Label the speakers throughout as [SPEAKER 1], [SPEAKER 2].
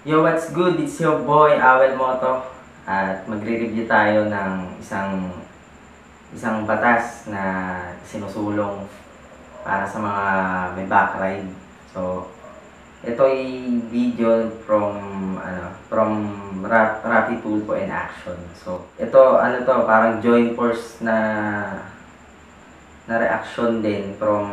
[SPEAKER 1] Yo, what's good? It's your boy, Awel Moto. At magre-review tayo ng isang isang batas na sinusulong para sa mga may back ride. So, ito ay video from ano, from Ra- Rapid Tulfo in action. So, ito ano to, parang joint force na na reaction din from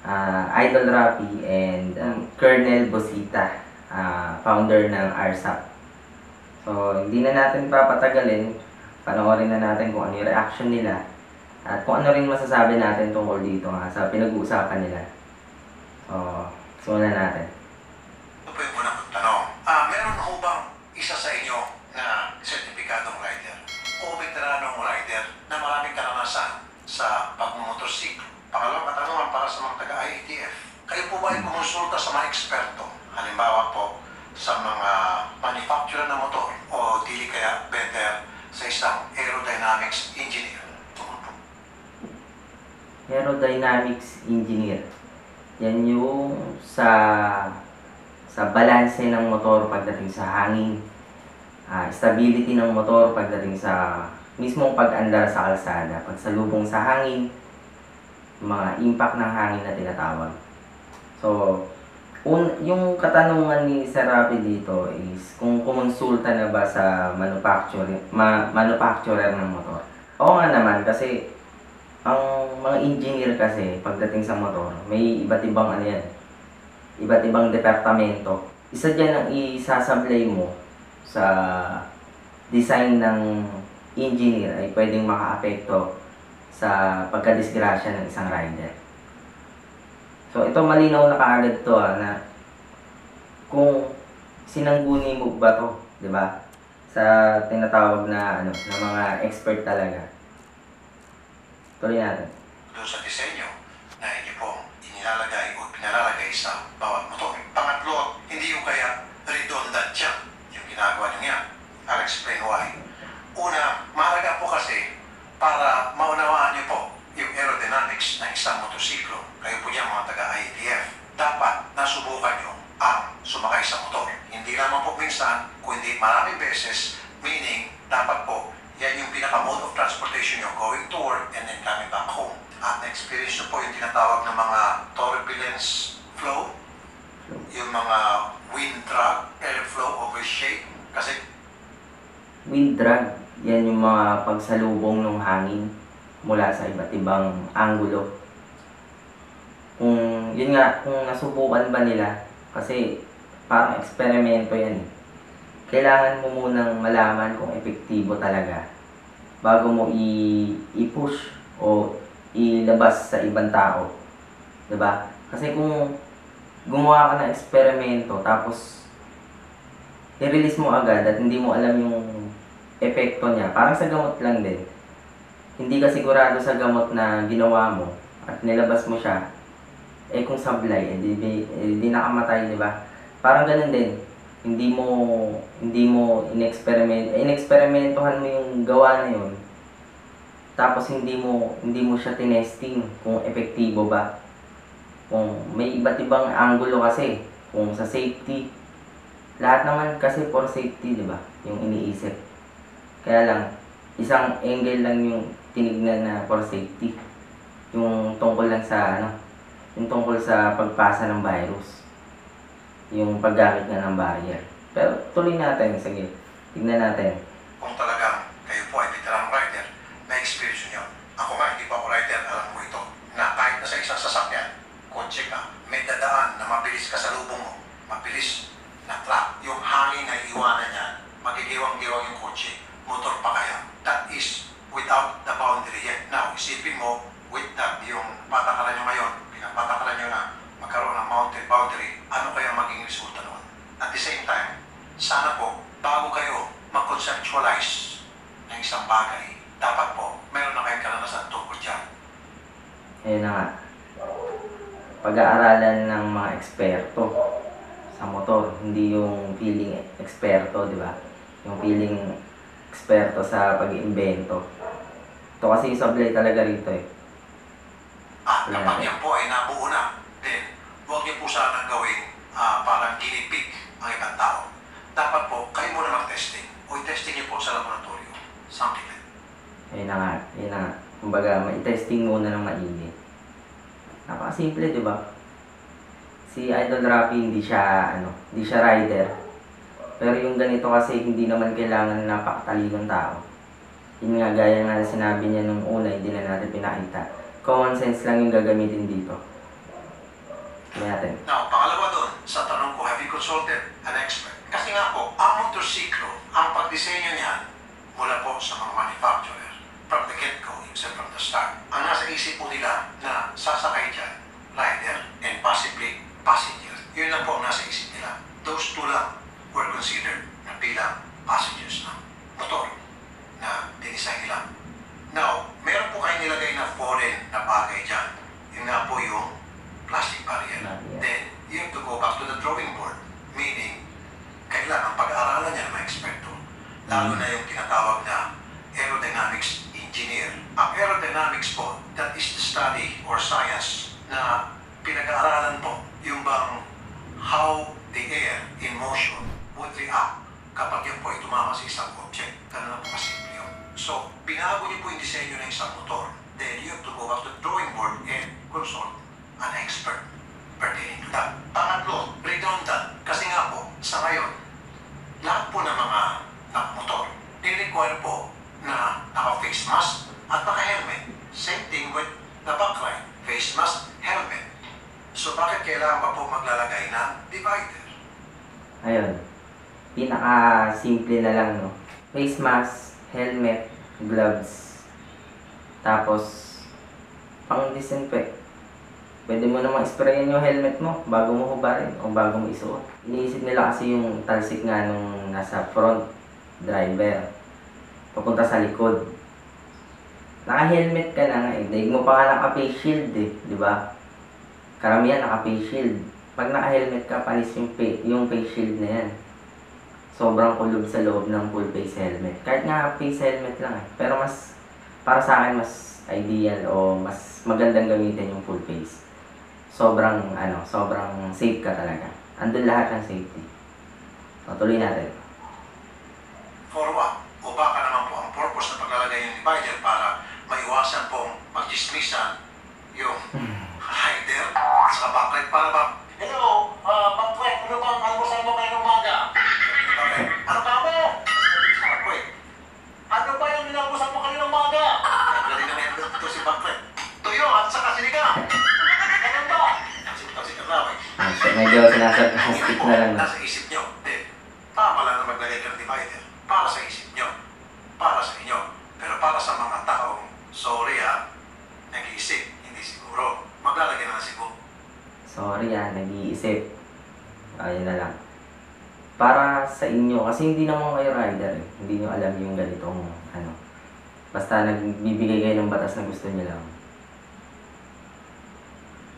[SPEAKER 1] ah, Idol Rapi and um, Colonel Bosita, ah, founder ng RSAP. So, hindi na natin papatagalin. Panoorin na natin kung ano yung reaction nila. At kung ano rin masasabi natin tungkol dito nga sa pinag-uusapan nila. So, simulan natin.
[SPEAKER 2] Ito po yung unang tanong. Ah, meron ho bang isa sa inyo na sertipikadong rider o veteranong rider na maraming karanasan sa pagmumotorsiklo? Pangalawang katanungan para sa mga taga-IATF. Kayo po ba ay kumonsulta sa mga eksperto? Halimbawa po sa mga manufacturer ng motor o dili kaya better sa isang aerodynamics engineer? Tungkol po.
[SPEAKER 1] Aerodynamics Engineer. Yan yung sa sa balanse ng motor pagdating sa hangin, ah, stability ng motor pagdating sa mismong pag-andar sa kalsada, pagsalubong sa hangin, mga impact ng hangin na tinatawag. So, un, yung katanungan ni Sir Rapi dito is kung kumonsulta na ba sa manufacturer, ma, manufacturer ng motor. Oo nga naman kasi ang mga engineer kasi pagdating sa motor, may iba't ibang ano yan, iba't ibang departamento. Isa dyan ang isasablay mo sa design ng engineer ay pwedeng makaapekto sa pagkadisgrasya ng isang rider. So ito malinaw na kaagad to ah, na kung sinangguni mo ba to, 'di ba? Sa tinatawag na ano, na mga expert talaga. Tuloy natin.
[SPEAKER 2] Doon sa disenyo na inyo pong inilalagay o pinalalagay sa bawat motor. Pangatlo, hindi yung kaya redundant siya yung ginagawa niyo yan. I'll explain why. Una, mahalaga po kasi para maunawaan niyo po yung aerodynamics ng isang motosiklo. Kayo po dyan mga taga-IATF. Dapat nasubukan niyo ang sumakay sa motor. Hindi lamang po minsan, kundi maraming beses, meaning dapat po yan yung pinaka-mode of transportation nyo, going to work and then coming back na-experience nyo po yung tinatawag ng mga turbulence flow, yung mga wind drag, airflow over shape. Kasi
[SPEAKER 1] Wind drag, yan yung mga pagsalubong ng hangin mula sa iba't ibang anggulo. Kung, yun nga, kung nasubukan ba nila, kasi parang eksperimento yan eh. Kailangan mo munang malaman kung epektibo talaga bago mo i-push o ilabas sa ibang tao. 'Di ba? Kasi kung gumawa ka ng eksperimento tapos i-release mo agad at hindi mo alam yung epekto niya, parang sa gamot lang din. Hindi ka sigurado sa gamot na ginawa mo at nilabas mo siya, eh kung sablay, eh di, eh, di nakamatay, di ba? Parang ganun din. Hindi mo hindi mo inexperiment eh, inexperimentohan mo yung gawa na yun. Tapos hindi mo hindi mo siya tinesting kung epektibo ba. Kung may iba't ibang angulo kasi, kung sa safety, lahat naman kasi for safety, di ba? Yung iniisip. Kaya lang, isang angle lang yung tinignan na for safety. Yung tungkol lang sa, ano, yung tungkol sa pagpasa ng virus. Yung paggamit nga ng barrier. Pero tuloy natin, sige. Tignan natin.
[SPEAKER 2] kung talagang kayo po ay veteran rider, may experience nyo. Ako nga, hindi pa ako rider, alam ko ito, na kahit na sa isang sasakyan, kotse ka, may dadaan na mabilis ka sa lubong mo, mabilis na truck, yung hangin na iiwanan niya, magigiwang-giwang yung kotse, motor pa kaya. That is without the boundary yet. Now, isipin mo, with that, yung patakaran nyo ngayon, pinapatakaran nyo na magkaroon ng mounted boundary, ano kaya maging resulta noon? At the same time, sana po, bago kayo mag-conceptualize ng isang bagay, dapat po, meron na kayong karanasan tungkol dyan.
[SPEAKER 1] Ayun na nga. Pag-aaralan ng mga eksperto hindi yung feeling eksperto, di ba? Yung feeling eksperto sa pag-iimbento. Ito kasi sablay talaga rito eh. Ah,
[SPEAKER 2] kapag yan po ay nabuo na, then huwag niyo po sanang gawin uh, ah, parang ginipig ang ibang tao.
[SPEAKER 1] Dapat po, kayo muna
[SPEAKER 2] mag-testing. O i-testing niyo po sa laboratorio. Something like that.
[SPEAKER 1] Ayun na nga, ayun na nga. Kumbaga, ma-testing muna ng maigi. Napakasimple, di ba? Si Idol Rapi hindi siya, ano, hindi siya rider. Pero yung ganito kasi hindi naman kailangan ng napakatalinong tao. Yun nga, gaya nga na sinabi niya nung una, hindi na natin pinakita. Common sense lang yung gagamitin dito. Tingnan natin.
[SPEAKER 2] Now, pangalawa doon, sa tanong ko, have you consulted an expert? Kasi nga po, ang motorsiklo, ang pagdisenyo niyan, mula po sa mga manufacturer, from the get-go, except from the start, ang nasa isip po nila na sasakay dyan, rider, and possibly passenger. Yun lang po ang nasa isip nila. Those two lang were considered na bilang passengers ng motor na dinisign nila. Now, meron po kayo nilagay na foreign na bagay dyan. Yun nga po yung plastic. Barrier. Then, you have to go back to the drawing board. Meaning, kailangan pag-aaralan niya ng mga eksperto. Lalo na yung tinatawag na aerodynamics engineer. Ang aerodynamics po, that is the study or science na pinag-aaralan po yung bang how the air in motion would react kapag yun po ay tumama sa isang object. Ganun lang po kasimple yun. So, binago niyo po yung disenyo ng isang motor. Then you have to go back to the drawing board and consult an expert pertaining to that. Pangatlo, redundant. Kasi nga po, sa ngayon, lahat po ng mga nakamotor, ni-require po na naka-face mask at naka-helmet. Same thing with the backlight. Face mask, helmet. So bakit kailangan pa po maglalagay ng divider?
[SPEAKER 1] Ayun. Pinaka-simple na lang, no? Face mask, helmet, gloves. Tapos, pang-disinfect. Pwede mo namang sprayin yung helmet mo bago mo hubarin o bago mo isuot. Iniisip nila kasi yung talsik nga nung nasa front driver. Papunta sa likod. Naka-helmet ka na nga eh. Daig mo pa nga naka-face shield eh. Di ba? Karamihan naka-face shield. Pag naka-helmet ka, panis yung, fa- yung face shield na yan. Sobrang kulob sa loob ng full face helmet. Kahit nga face helmet lang eh. Pero mas, para sa akin, mas ideal o mas magandang gamitin yung full face. Sobrang, ano, sobrang safe ka talaga. Andun lahat ng safety. O, tuloy natin.
[SPEAKER 2] For what? O baka naman po ang purpose na paglalagay ng divider para maiwasan pong mag-dismissan yung rider sa backlight para ba? Hello, uh, backlight, ano ba ang almusal mo ngayong umaga? Ano ka mo? Backlight. Ano ba yung inalmusal mo kanina umaga? Nagdali na ngayon dito si backlight. Tuyo at saka sinigang. Ano ba?
[SPEAKER 1] Ah, medyo sinasarcastic na lang.
[SPEAKER 2] Nasa isip nyo. Then, tama lang na maglagay ka ng divider. Para sa isip nyo. Para sa inyo. Pero para sa mga taong, sorry ha, nag-iisip, hindi siguro. Maglalagay na lang siguro.
[SPEAKER 1] Sorry ah, nag-iisip. Ayun na lang. Para sa inyo, kasi hindi naman kayo rider eh. Hindi nyo alam yung ganitong ano. Basta nagbibigay kayo ng batas na gusto nyo lang.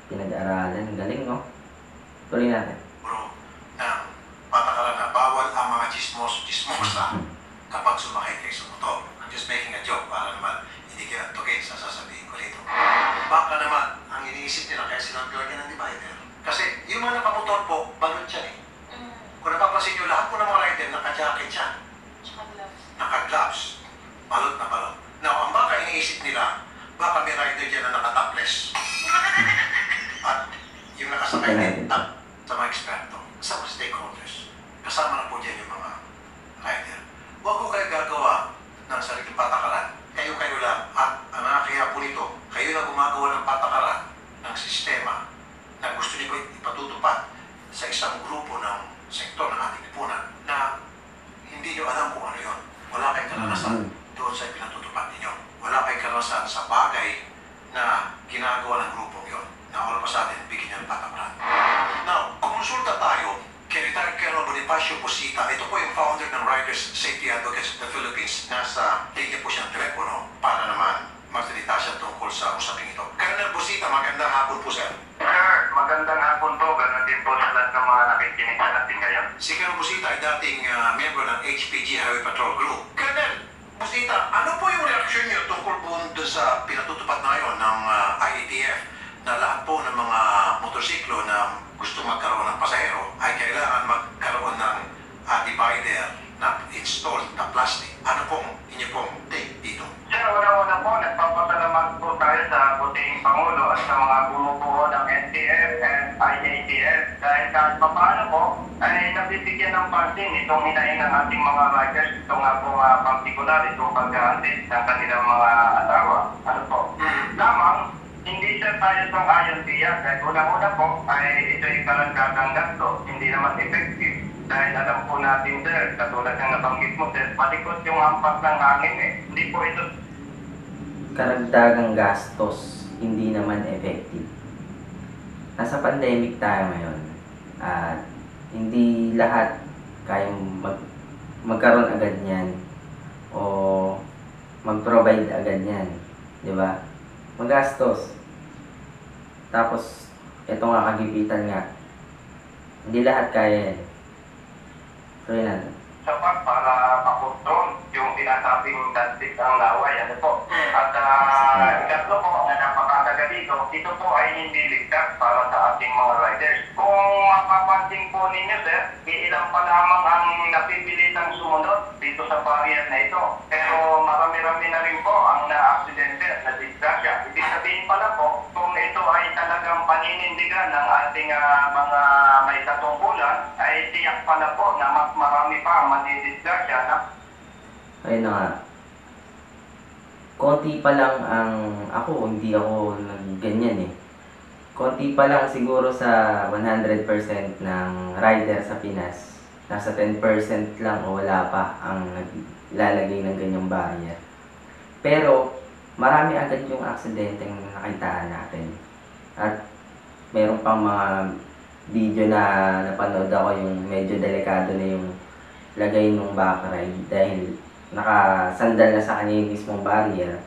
[SPEAKER 1] Pinag-aralan. Galing, no? Tuloy natin.
[SPEAKER 2] Bro, na patakaran na bawal ang mga chismos, chismosa kapag sumakay kayo sa motor. I'm just making a joke para naman hindi kayo tugin sa sasabihin ko rito. Baka naman, ang iniisip nila kaya sila naglalagyan ng divider. Kasi yung mga nakamotor po, balot yan eh.
[SPEAKER 3] Mm.
[SPEAKER 2] Kung napapansin nyo, lahat po ng mga rider naka-jacket yan. sa ng
[SPEAKER 4] mga nakikinig sa atin ngayon.
[SPEAKER 2] Si Colonel Busita ay dating uh, member ng HPG Highway Patrol Group. Colonel Busita, ano po yung reaksyon niyo tungkol po sa pinatutupad ngayon ng ah, uh, IETF na lahat po ng mga motorsiklo na gusto magkaroon ng pasahero ay kailangan magkaroon ng uh, divider na installed na plastic. Ano pong inyo pong take dito?
[SPEAKER 4] Sir, una-una po, nagpapasalamat po tayo sa buting Pangulo at sa mga gumubuo ng NTF and IETF dahil kahit pa paano po ay nabibigyan ng pansin itong hinahin ng ating mga riders ito nga po uh, particular itong pag-assist ng kanilang mga asawa. Ano po? Lamang, hindi siya tayo sang ayon diyan dahil unang-una po ay ito yung karagdagang gasto, hindi naman effective. Dahil alam po natin sir, katulad ng nabanggit mo sir, palikot yung hampas ng hangin eh. Hindi po ito
[SPEAKER 1] karagdagang gastos, hindi naman effective. Nasa pandemic tayo ngayon at hindi lahat kayang mag, magkaroon agad niyan o mag-provide agad niyan. Di ba? Magastos. Tapos, ito nga kagipitan nga. Hindi lahat kaya yan. So, yun lang.
[SPEAKER 4] sapat para makontrol yung sinasabing dantik ang laway. Ano po? At uh, ikatlo po na napakalaga dito, ito po ay hindi ligtas para sa ating mga riders. Kung mapapansin po ninyo sir, iilan pa lamang ang napipilitang sumunod dito sa barrier na ito. Pero marami-rami na rin po ang na-aksidente at na-disgrasya. Ibig sabihin pala po, kung ito ay talagang paninindigan ng ating ah, mga may katungkulan, ay tiyak pala po na mas marami pa ang manidisgrasya na
[SPEAKER 1] Ayun na nga. Konti pa lang ang ako, hindi ako nagganyan eh. Konti pa lang siguro sa 100% ng rider sa Pinas. Nasa 10% lang o wala pa ang naglalagay ng ganyang barrier. Pero marami agad yung aksidenteng nakitaan natin. At meron pang mga video na napanood ako yung medyo delikado na yung lagay ng back ride dahil nakasandal na sa kanya yung mismong barrier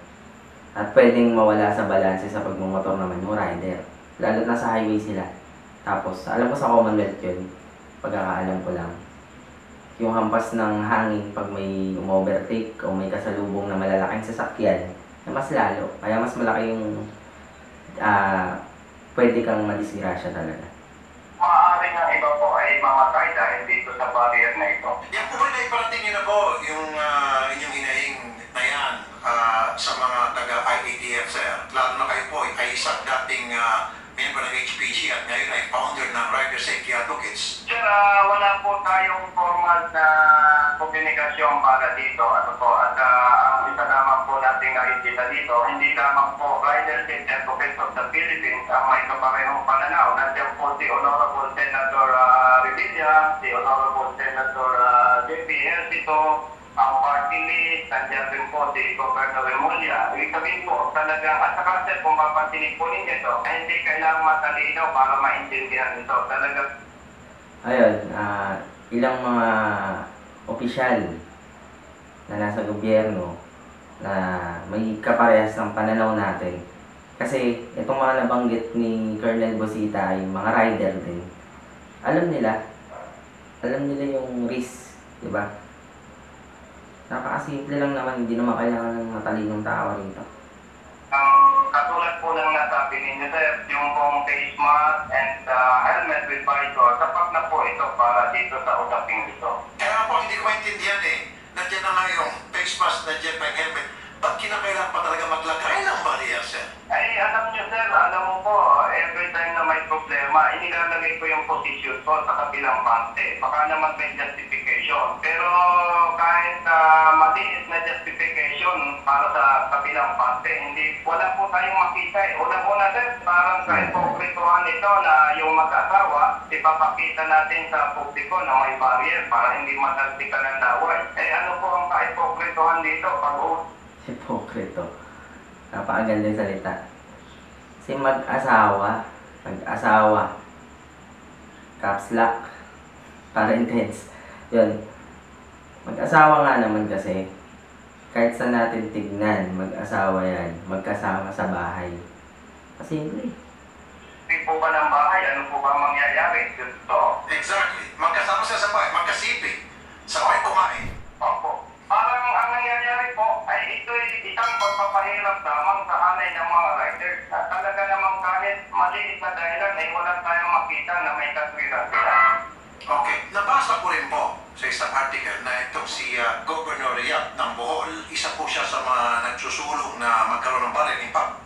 [SPEAKER 1] at pwedeng mawala sa balanse sa pagmumotor naman yung rider. Lalo na sa highway sila. Tapos, alam ko sa Commonwealth yun, pagkakaalam ko lang. Yung hampas ng hangin pag may umovertake o may kasalubong na malalaking sasakyan, na mas lalo. Kaya mas malaki yung ah pwede kang madisgrasya talaga.
[SPEAKER 4] Iba po ay mamatay dahil dito sa barrier na ito.
[SPEAKER 2] Yan po ba na iparating niyo na po yung ah, inyong hinaing na yan ah, sa mga taga-IATF, sir? Lalo na kayo po ay isang dating uh, member ng HPG at ngayon ay founder ng Rider Safety Advocates.
[SPEAKER 4] Sir, ah, wala po tayong formal na komunikasyon para dito. Ano po, at ah, nakikita dito, hindi lamang po Rider Safety Advocates of the Philippines ang may kaparehong pananaw. Nandiyan po si Honorable Senator uh, Revilla, si Honorable Senator uh, J.P. Ercito, ang party list, nandiyan din po si Governor Remulla. Ibig sabihin po, talagang, at saka sir, kung papansinin po ninyo ito, ay hindi kailangan matalino para maintindihan ito. Talagang
[SPEAKER 1] Ayun, ah, ilang mga opisyal na nasa gobyerno na may kaparehas ng pananaw natin. Kasi itong mga nabanggit ni Colonel Bosita ay mga rider din. Alam nila, alam nila yung risk, di ba? Napakasimple lang naman, hindi naman kailangan ng matalinong tao rito.
[SPEAKER 4] Ang katulad po ng nasabi ninyo sir, yung pong face mask and uh, helmet with visor, sapat na po ito para dito sa usaping ito.
[SPEAKER 2] Kaya po, hindi ko maintindihan eh. Nandiyan na nga yung face mask, nandiyan pa yung helmet. Ba't kinakailangan pa talaga maglagay ng barrier, sir?
[SPEAKER 4] Ay, alam nyo sir, alam mo po, every time na may problema, inilalagay ko yung position ko sa kabilang pante. Baka naman may justification. Pero kahit uh, maliit na justification para sa kabilang pante, hindi, wala po tayong makita eh. Una-una sir, parang kahit pokrituhan ito na yung mag-asawa, ipapakita natin sa publiko na may barrier para hindi matalsikan ng laway. Eh ano po ang kaipokrituhan dito? Pag
[SPEAKER 1] Hipokrito. Napakaganda yung salita. Kasi mag-asawa, mag-asawa, caps lock, para intense. Yun. Mag-asawa nga naman kasi, kahit sa natin tignan, mag-asawa yan, magkasama sa bahay. Kasi hindi.
[SPEAKER 4] Po ba ng bahay? Ano po ba mangyayari? Gusto.
[SPEAKER 2] Exactly. Magkasama sila sa bahay, magkasipig. Sabay kumain.
[SPEAKER 4] Opo. Parang ang nangyayari po ay ito'y isang pagpapahirap lamang sa hanay ng mga riders. At talaga namang kahit maliit na dahilan ay wala tayong makita na may katwiran sila.
[SPEAKER 2] Okay. Nabasa ko rin po sa isang article na itong si ah, Governor Yap ng Bohol, isa po siya sa mga nagsusulong na magkaroon ng baril. In fact,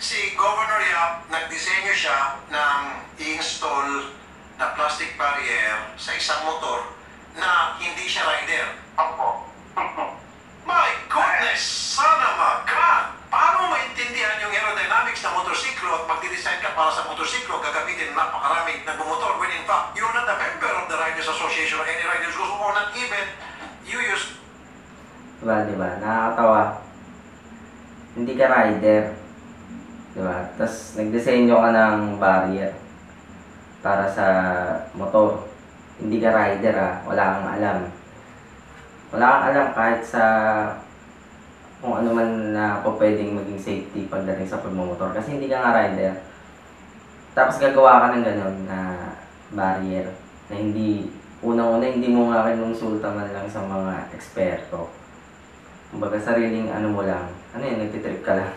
[SPEAKER 2] Si Governor Yap, nagdisenyo siya ng i-install na plastic barrier sa isang motor na hindi siya rider.
[SPEAKER 4] Opo.
[SPEAKER 2] My goodness! Sana mag-God! Paano mo maintindihan yung aerodynamics ng motorsiklo at magdidesign ka para sa motorsiklo, gagamitin napakaraming nagmumotor when in fact, you're not a member of the Riders Association or any riders group or not even you use
[SPEAKER 1] Diba, diba? Nakakatawa. Hindi ka rider. Diba? Tapos nagdisenyo ka ng barrier para sa motor. Hindi ka rider ah. Wala kang alam. Wala kang alam kahit sa kung ano man na po pwedeng maging safety pagdating sa pagmumotor. Kasi hindi ka nga rider. Tapos gagawa ka ng ganun na barrier na hindi unang-una hindi mo nga kinonsulta man lang sa mga eksperto. Kumbaga sariling ano mo lang. Ano yun, nagtitrip ka lang.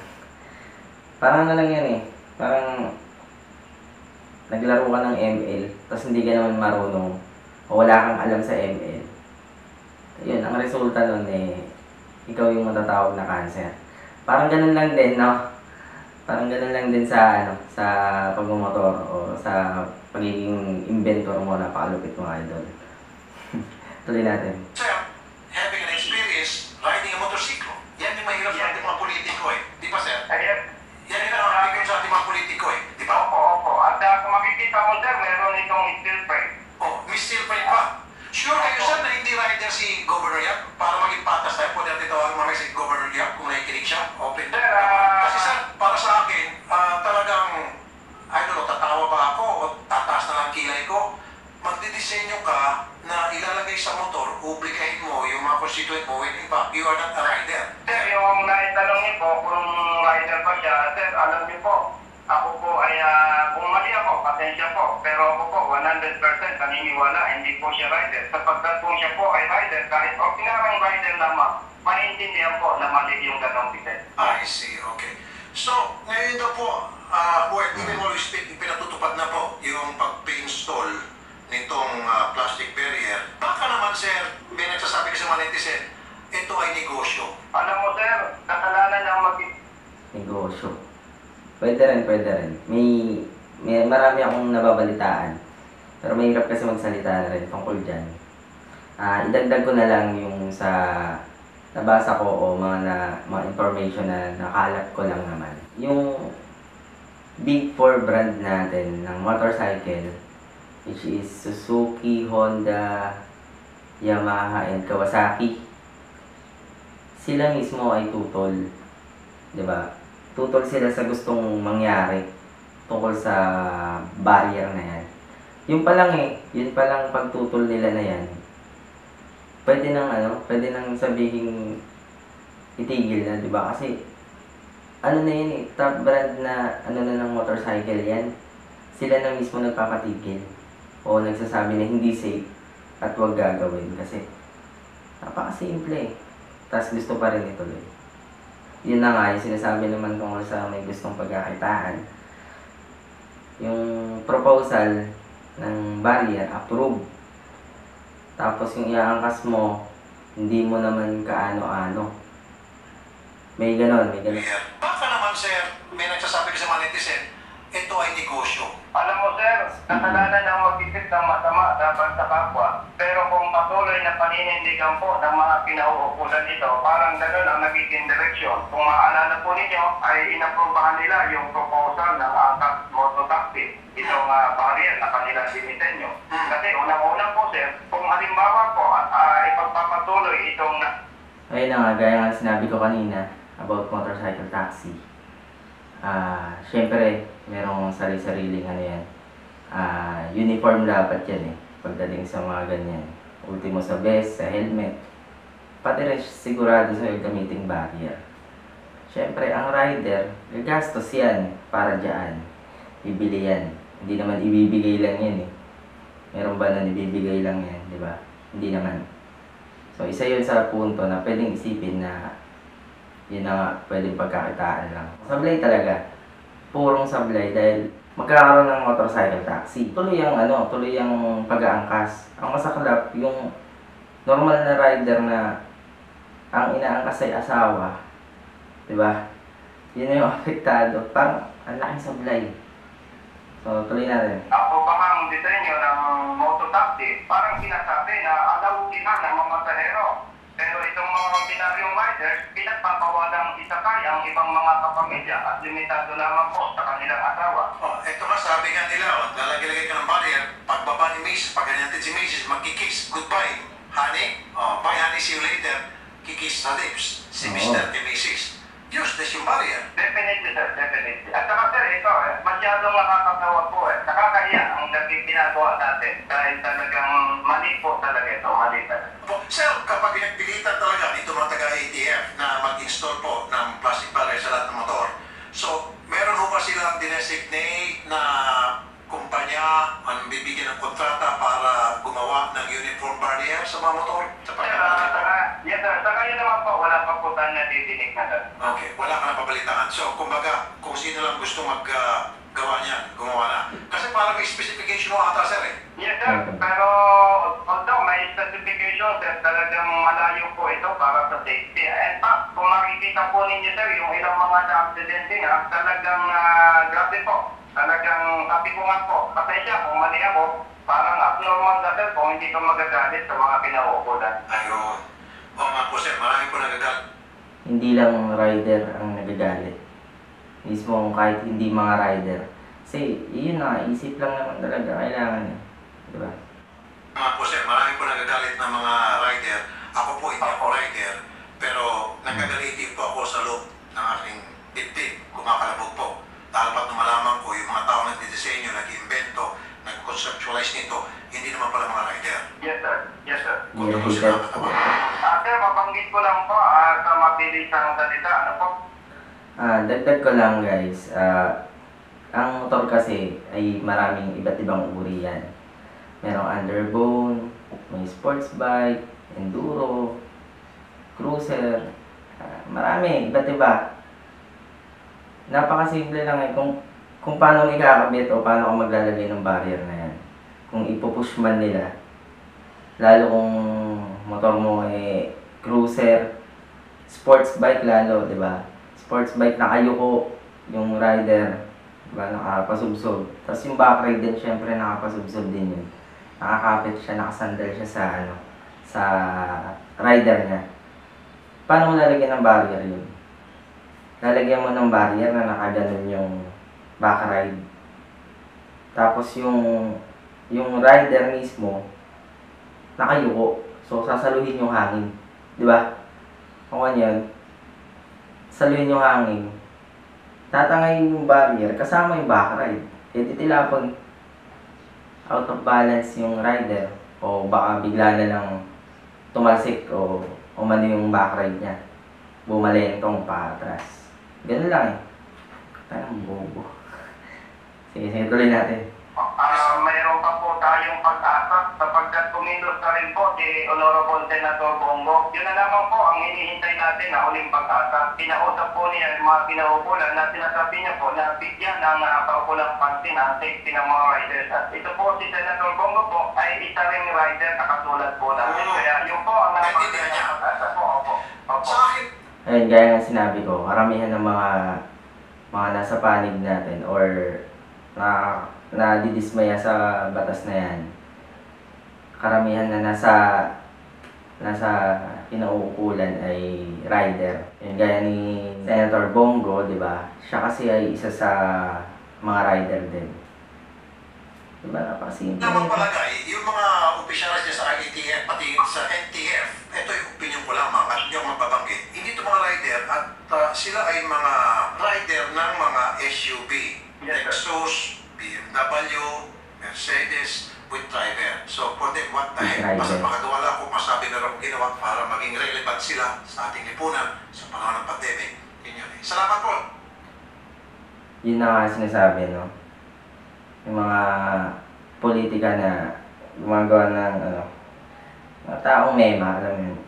[SPEAKER 1] Parang ano lang yan eh. Parang naglaro ka ng ML, tapos hindi ka naman marunong o wala kang alam sa ML. Yun, ang resulta nun eh, ikaw yung matatawag na cancer. Parang ganun lang din, no? Parang ganun lang din sa ano, sa pagmumotor o sa pagiging inventor mo, napakalupit mo idol. Tuloy natin.
[SPEAKER 2] Sir, si Governor Yap para maging patas tayo. Pwede natin tawagan mamaya si Governor Yap kung nakikinig siya. Open.
[SPEAKER 4] Sir, ah,
[SPEAKER 2] Kasi sir, para sa akin, ah, talagang, I don't know, tatawa ba ako o tataas na lang kilay ko? Magdidisenyo ka na ilalagay sa motor, obligahin mo yung mga constituent mo when in fact you are not a rider.
[SPEAKER 4] Sir, yung naitanong niyo po kung rider pa siya, sir, alam niyo po, ako po ay, ah, kung mali ako, pasensya po. Pero ako po, 100% naniniwala, hindi po siya rider. Sapagkat kung siya po ay rider, kahit ordinaryong rider naman, maintindihan po na mali yung ganong bitin.
[SPEAKER 2] I see, okay. So, ngayon daw po, uh, well, even more speaking, pinatutupad na po yung pag-install nitong ah, plastic barrier. Baka naman, sir, may nagsasabi kasi mga netizen, ito ay negosyo.
[SPEAKER 4] Alam mo, sir, kasalanan ng mag
[SPEAKER 1] negosyo. Pwede rin, pwede rin. May, may marami akong nababalitaan. Pero mahirap kasi magsalita na rin tungkol dyan. Ah, idagdag ko na lang yung sa nabasa ko o mga, na, mga information na nakalap ko lang naman. Yung big four brand natin ng motorcycle, which is Suzuki, Honda, Yamaha, and Kawasaki. Sila mismo ay tutol. ba? Tutol sila sa gustong mangyari tungkol sa barrier na yan. Yung pa lang eh, yun pa lang pagtutol nila na yan. Pwede nang ano, pwede nang sabihin itigil na, 'di ba? Kasi ano na yun eh, top brand na ano na ng motorcycle yan. Sila na mismo nagpapatigil o nagsasabi na hindi safe at huwag gagawin kasi napakasimple eh. Tapos gusto pa rin ituloy yun na nga, yung sinasabi naman tungkol sa may gustong pagkakitaan. Yung proposal ng barrier, approve. Tapos yung iaangkas mo, hindi mo naman kaano-ano. May ganon, may ganon.
[SPEAKER 2] Baka naman, sir, may nagsasabi kasi mga netizen, ito ay negosyo.
[SPEAKER 4] Alam mo, sir, kasalanan ng mag-isip ng masama dapat sa kapwa. Pero kung patuloy na paninindigan po ng mga kinauukulan nito, parang ganun ang nagiging direksyon. Kung maalala po ninyo, ay inaprobahan nila yung proposal ng angkas mototaxi. Itong uh, barrier na kanilang dinisenyo. Kasi unang-unang po, sir, kung halimbawa po, at uh, ipagpapatuloy itong
[SPEAKER 1] Ayun na nga, gaya nga sinabi ko kanina about motorcycle taxi. Ah, syempre, merong sarili-sariling ano yan. Ah, uniform dapat yan eh. Pagdating sa mga ganyan. Ultimo sa vest, sa helmet. Pati rin sigurado sa gamiting barrier. Syempre, ang rider, gagastos yan para dyan. Bibili yan. Hindi naman ibibigay lang yan eh. Meron ba na ibibigay lang yan, di ba? Hindi naman. So, isa yun sa punto na pwedeng isipin na yun na nga, pwedeng pagkakitaan lang. Sablay talaga. Purong sablay dahil magkakaroon ng motorcycle taxi. Tuloy ang ano, tuloy ang pag-aangkas. Ang masaklap, yung normal na rider na ang inaangkas ay asawa, di ba? Yun yung apektado. Parang ang laking sablay. So, tuloy natin.
[SPEAKER 4] Ako pa ang disenyo ng mototaxi, parang sinasabi na alaw sila ng mga pasahero. Pero itong mga ordinaryong riders, pinagpapawalang isakay ang ibang mga kapamilya at limitado lamang po sa kanilang asawa.
[SPEAKER 2] Oh, ito nga sabi nga nila, oh, lalagay-lagay ka ng barrier, pagbaba ni Macy's, pag ganyan si Macy's, magkikiss, goodbye, honey, oh, bye honey, see you later, kikiss sa lips, si
[SPEAKER 1] Oo.
[SPEAKER 2] Mr. Macy's. Useless yung barrier.
[SPEAKER 4] Definitely, sir, definitely. At saka, sir, ito, eh, masyadong nakakatawa po eh. Nakakahiya ang naging ginagawa natin dahil talagang mali po talaga ito, mali talaga.
[SPEAKER 2] Sir, kapag pinagpilitan talaga dito mga taga-ATF na mag-install
[SPEAKER 4] grabe po. Talagang sabi ko nga po, pasensya kung mali ako, parang abnormal na sir kung hindi ka magagalit sa mga pinauukulan.
[SPEAKER 2] Ayun. Oo nga po, sir. Marami po nagagal.
[SPEAKER 1] Hindi lang rider ang nagagalit. Mismo kahit hindi mga rider. Kasi, yun na, isip lang naman talaga kailangan eh. Dagdag ko lang guys. Ah, ang motor kasi ay maraming iba't ibang uri yan. Merong underbone, may sports bike, enduro, cruiser, ah, marami, iba't iba. Napakasimple lang eh kung kung paano ikakabit o paano ka maglalagay ng barrier na yan. Kung ipupush man nila, lalo kung motor mo eh cruiser, sports bike lalo, di ba? Sports bike nakayuko yung rider, di ba, nakapasubsob. Tapos yung back ride din, syempre nakapasubsob din yun. Nakakapit siya, nakasandal siya sa ano, sa rider niya. Paano mo lalagyan ng barrier yun? Lalagyan mo ng barrier na nakaganon yung back ride. Tapos yung yung rider mismo nakayuko. So sasaluhin yung hangin, 'di ba? Kung ano saluhin yung hangin. Tatangay yung barrier kasama yung back ride. E titilapon out of balance yung rider o baka bigla na lang tumalsik o umano yung back ride niya. Bumalentong pa atras. Ganun lang eh. Tanang bobo. Sige, sige, tuloy natin.
[SPEAKER 4] Ah, mayroon pa po tayong pag-asa sapagkat kumilos na rin po si Honorable Senator Bongo. Yun na naman po ang hinihintay natin na uling pag-asa. Pinausap po niya yung mga pinaukulan na sinasabi niya po na bigyan ng uh, kaukulang pansin ang safety ng mga riders. At ito po si Senator Bongo po ay isa ring rider na katulad po namin.
[SPEAKER 2] Oo.
[SPEAKER 4] Kaya yun po ang
[SPEAKER 2] Naintindihan niya.
[SPEAKER 4] po. Opo. Opo.
[SPEAKER 2] Sa akin,
[SPEAKER 1] Ayun, gaya ng sinabi ko, karamihan ng mga mga nasa panig natin or na na didismaya sa batas na yan. Karamihan na nasa nasa kinauukulan ay rider. Yun, gaya ni Senator Bongo, di ba? Siya kasi ay isa sa mga rider din. Di ba? Napakasimple.
[SPEAKER 2] naman palagay, yung mga opisyalis niya sa IATF, pati sa NTF, ito yung opinion ko lamang at hindi ako magbabanggit. Hindi ito mga rider at uh, sila ay mga rider ng mga SUV.
[SPEAKER 4] Yes.
[SPEAKER 2] Lexus, BMW, Mercedes, with driver. So for them,
[SPEAKER 1] With
[SPEAKER 2] heck? Basta makagawa ako, masabi na rin ginawa para maging relevant sila sa ating lipunan sa panahon ng pandemic. Yun yun. Salamat po.
[SPEAKER 1] yun na nga sinasabi, no? Yung mga politika na gumagawa ng, ano, mga taong mema, alam mo yun,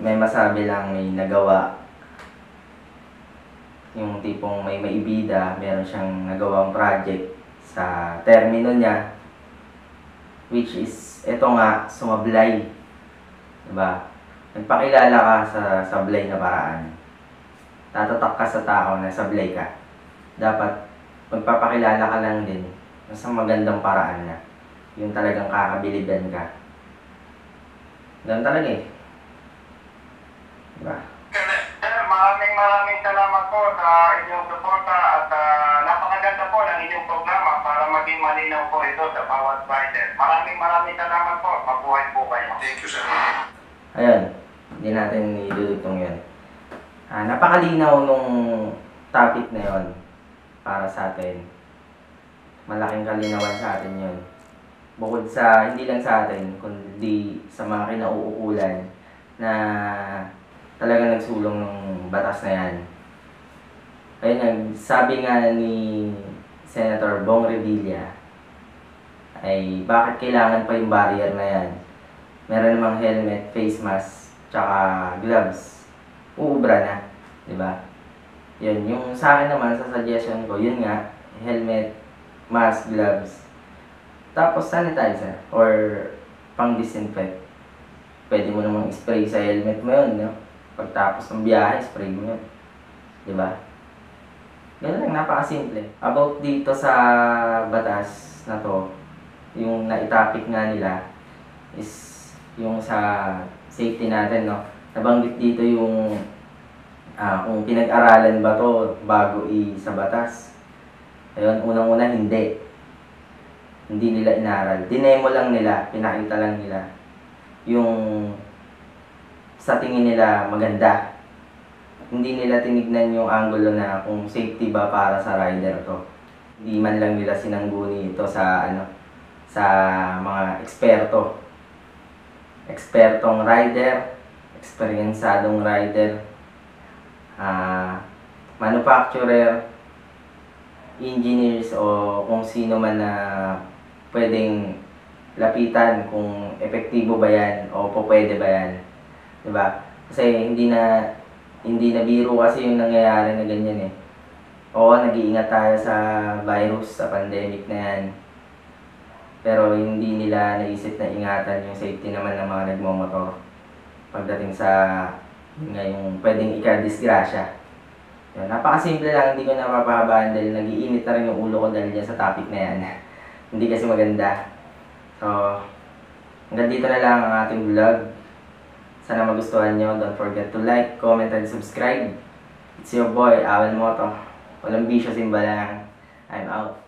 [SPEAKER 1] may masabi lang, may nagawa. Yung tipong may maibida, meron siyang nagawang project sa termino niya which is ito nga sumablay diba? Nagpakilala ka sa sablay na paraan. Tatatak ka sa tao na sablay ka. Dapat magpapakilala ka lang din sa magandang paraan na. Yung talagang kakabiliban ka. Ganun talaga eh. Diba?
[SPEAKER 4] Maraming maraming salamat po sa inyong suporta at ah, napakaganda po ng inyong programa para maging malinaw po ito sa bawat rider. Maraming maraming salamat po. Mabuhay po kayo.
[SPEAKER 2] thank you, sir.
[SPEAKER 1] Ayun, hindi natin idudugtong yun. Ah, napakalinaw nung topic na yon para sa atin. Malaking kalinawan sa atin yun. Bukod sa, hindi lang sa atin, kundi sa mga kinauukulan na talaga nagsulong ng batas na yan. Ayun, sabi nga ni Senator Bong Revilla ay bakit kailangan pa yung barrier na yan? meron namang helmet, face mask, tsaka gloves. Uubra na, di ba? Yun, yung sa akin naman, sa suggestion ko, yun nga, helmet, mask, gloves. Tapos sanitizer or pang disinfect. Pwede mo namang spray sa helmet mo yun, no? Pagtapos ng biyahe, spray mo yun. Di ba? Ganun lang, napakasimple. About dito sa batas na to, yung naitapik nga nila, is yung sa safety natin, no? Nabanggit dito yung ah, kung pinag-aralan ba to bago i sa batas. Ayun, unang-una hindi. Hindi nila inaral. Dinemo lang nila, pinakita lang nila yung sa tingin nila maganda. Hindi nila tinignan yung angulo na kung safety ba para sa rider to. Hindi man lang nila sinangguni ito sa ano sa mga eksperto ekspertong rider, eksperyensadong rider, ah manufacturer, engineers o kung sino man na pwedeng lapitan kung epektibo ba yan o po pwede ba yan. 'Di ba? Kasi hindi na hindi na biro kasi yung nangyayari na ganyan eh. Oo, nag-iingat tayo sa virus, sa pandemic na yan. Pero hindi nila naisip na ingatan yung safety naman ng mga nagmomotor. Pagdating sa yun nga yung pwedeng ika-disgrasya. Yun, napakasimple lang, hindi ko napapahabaan dahil nagiinit na rin yung ulo ko dahil dyan sa topic na yan. hindi kasi maganda. So, hanggang dito na lang ang ating vlog. Sana magustuhan nyo. Don't forget to like, comment, and subscribe. It's your boy, Alan Moto. Walang bisyo, simba lang. I'm out.